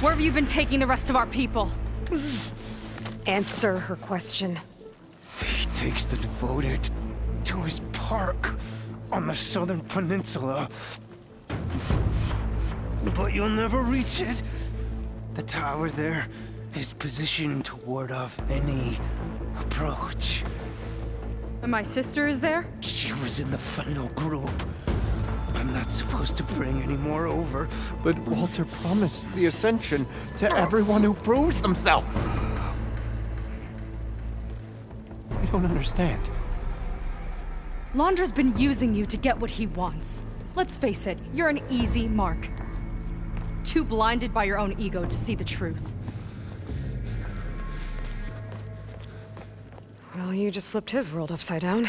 Where have you been taking the rest of our people? Answer her question. He takes the devoted to his park on the southern peninsula. But you'll never reach it. The tower there is positioned to ward off any approach. And my sister is there? She was in the final group. I'm not supposed to bring any more over. But Walter promised the Ascension to everyone who proves themselves. I don't understand. Londra's been using you to get what he wants. Let's face it, you're an easy mark. Too blinded by your own ego to see the truth. Well, you just flipped his world upside down.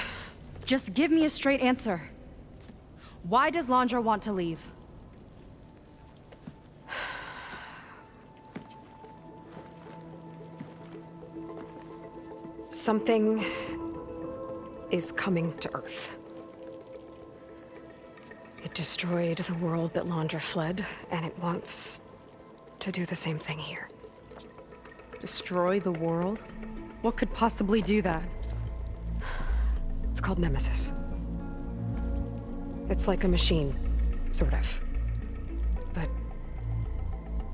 Just give me a straight answer. Why does Londra want to leave? Something is coming to Earth. It destroyed the world that Londra fled, and it wants to do the same thing here. Destroy the world? What could possibly do that? It's called Nemesis. It's like a machine, sort of. But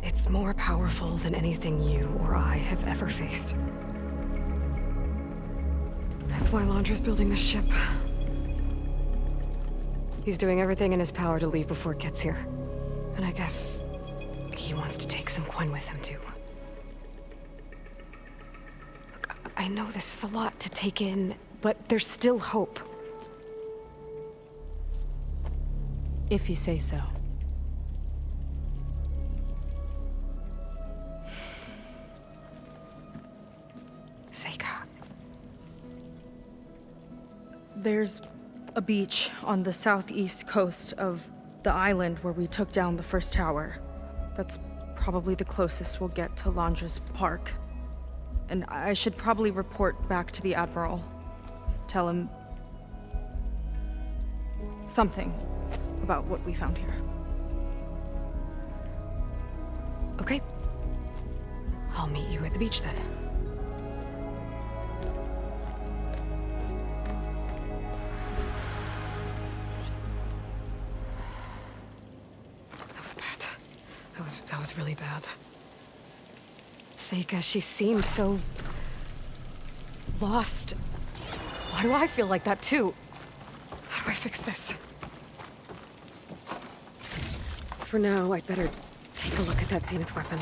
it's more powerful than anything you or I have ever faced. That's why Londra's building this ship. He's doing everything in his power to leave before it gets here. And I guess he wants to take some Quen with him, too. I know this is a lot to take in, but there's still hope. If you say so. Seyka. There's a beach on the southeast coast of the island where we took down the first tower. That's probably the closest we'll get to Londra's park. And I should probably report back to the Admiral. Tell him... something about what we found here. Okay. I'll meet you at the beach then. That was bad. That was that was really bad. Seyka, she seemed so lost. Why do I feel like that too? How do I fix this? For now, I'd better take a look at that Zenith weapon.